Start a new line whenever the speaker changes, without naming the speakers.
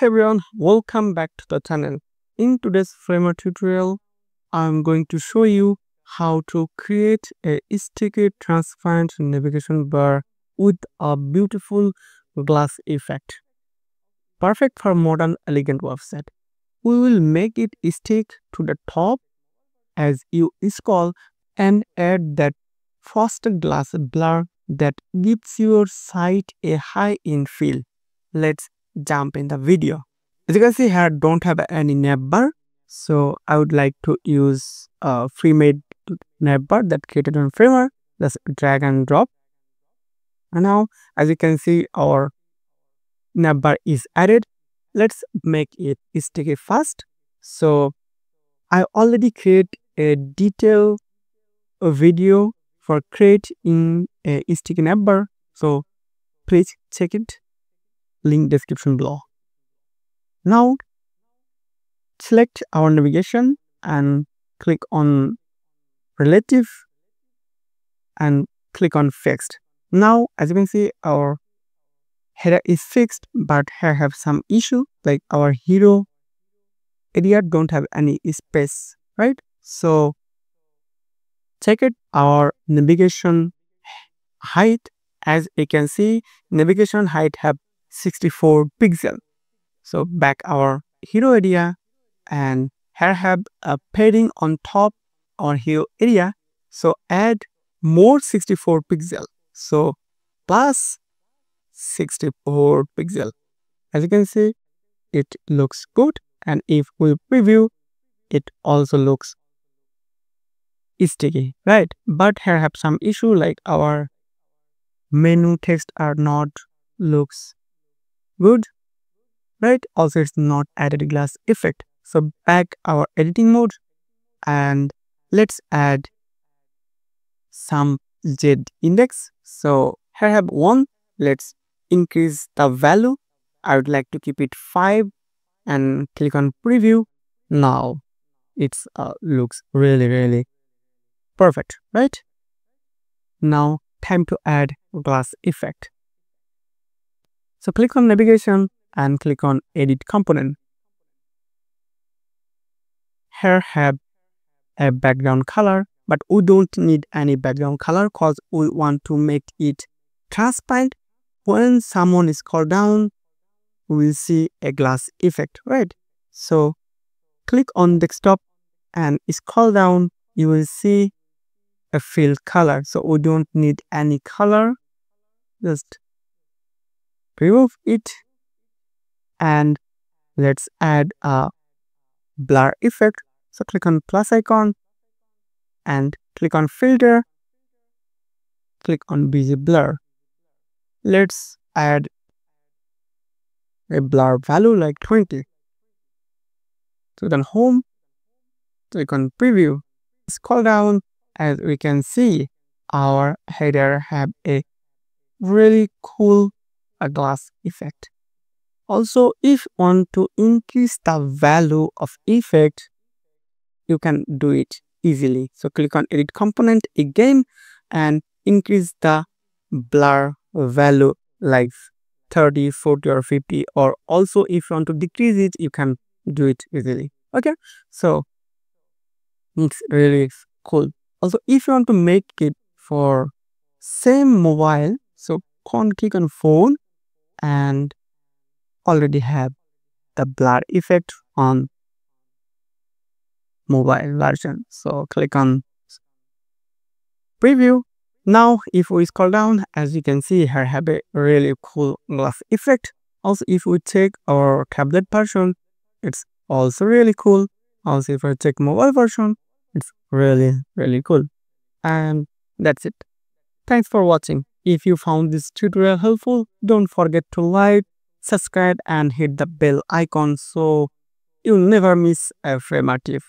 Hey everyone, welcome back to the channel. In today's Framer tutorial, I'm going to show you how to create a sticky transparent navigation bar with a beautiful glass effect. Perfect for modern elegant website. We will make it stick to the top as you scroll and add that frosted glass blur that gives your site a high-end feel. Let's jump in the video. As you can see here, don't have any navbar. So I would like to use a free-made navbar that created on Framer. Just drag and drop. And now, as you can see, our navbar is added. Let's make it sticky fast. So I already create a detailed video for creating a sticky navbar. So please check it link description below. Now select our navigation and click on relative and click on fixed. Now as you can see our header is fixed but here have some issue like our hero area don't have any space right so check it our navigation height as you can see navigation height have 64 pixel. So back our hero area and here have a padding on top on hero area. So add more 64 pixel. So plus 64 pixel. As you can see, it looks good. And if we preview, it also looks sticky, right? But here have some issue like our menu text are not looks good. Right? Also it's not added glass effect. So back our editing mode and let's add some z index. So here I have one. Let's increase the value. I would like to keep it 5 and click on preview. Now it's uh, looks really really perfect right? Now time to add glass effect so click on navigation and click on edit component. Here have a background color, but we don't need any background color because we want to make it transparent. When someone is scroll down, we will see a glass effect, right? So click on desktop and scroll down, you will see a fill color. So we don't need any color, just remove it. And let's add a blur effect. So click on plus icon and click on filter. Click on busy blur. Let's add a blur value like 20 so then home click on preview. Scroll down as we can see our header have a really cool a glass effect. Also, if you want to increase the value of effect, you can do it easily. So click on edit component again and increase the blur value like 30, 40 or 50 or also if you want to decrease it, you can do it easily. Okay, so it's really cool. Also, if you want to make it for same mobile, so click on phone and already have the blur effect on mobile version. So click on preview. Now if we scroll down as you can see here have a really cool glass effect. Also if we take our tablet version it's also really cool. Also if i take mobile version it's really really cool. And that's it. Thanks for watching if you found this tutorial helpful, don't forget to like, subscribe and hit the bell icon so you'll never miss a tip.